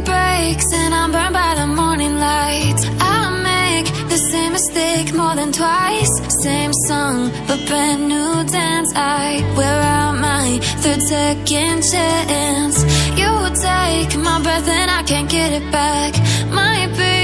breaks and I'm burned by the morning light I make the same mistake more than twice. Same song, but brand new dance. I wear out my third second chance. You take my breath and I can't get it back. Might be